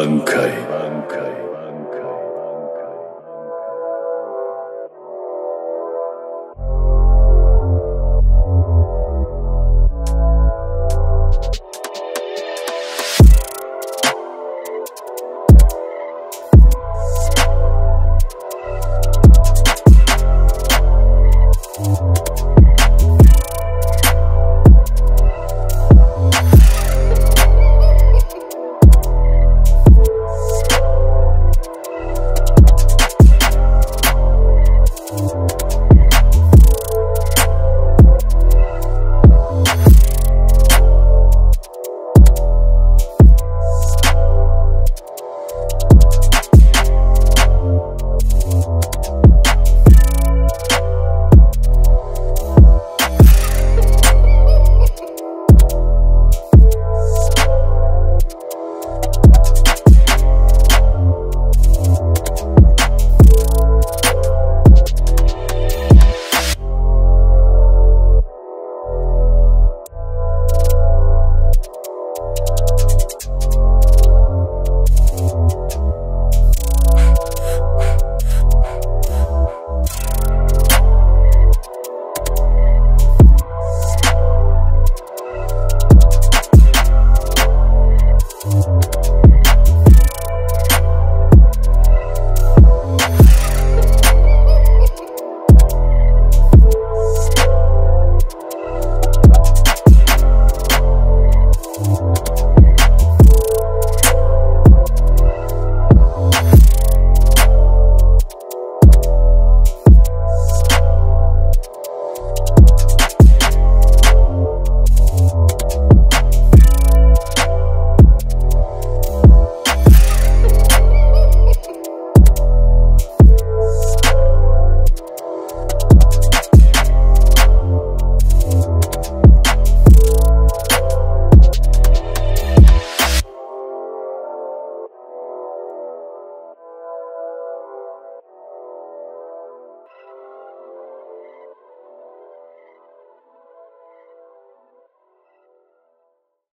分开。